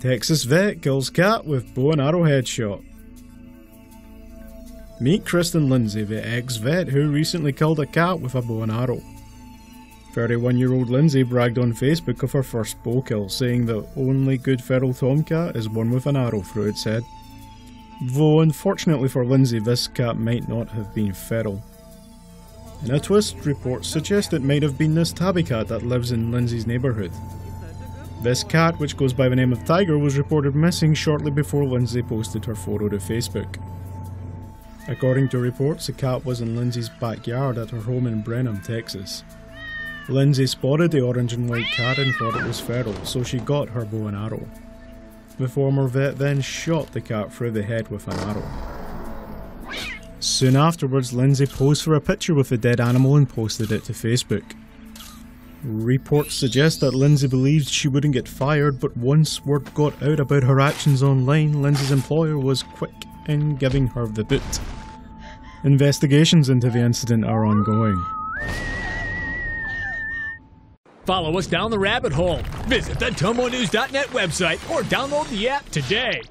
Texas vet kills cat with bow and arrow headshot. Meet Kristen Lindsey, the ex vet who recently killed a cat with a bow and arrow. 31 year old Lindsey bragged on Facebook of her first bow kill, saying the only good feral tomcat is one with an arrow through its head. Though unfortunately for Lindsey, this cat might not have been feral. In a twist, reports suggest it might have been this tabby cat that lives in Lindsey's neighbourhood. This cat, which goes by the name of Tiger, was reported missing shortly before Lindsey posted her photo to Facebook. According to reports, the cat was in Lindsey's backyard at her home in Brenham, Texas. Lindsey spotted the orange and white cat and thought it was feral, so she got her bow and arrow. The former vet then shot the cat through the head with an arrow. Soon afterwards, Lindsey posed for a picture with the dead animal and posted it to Facebook. Reports suggest that Lindsey believed she wouldn't get fired, but once word got out about her actions online, Lindsey's employer was quick in giving her the boot. Investigations into the incident are ongoing. Follow us down the rabbit hole. Visit the TomoNews.net website or download the app today.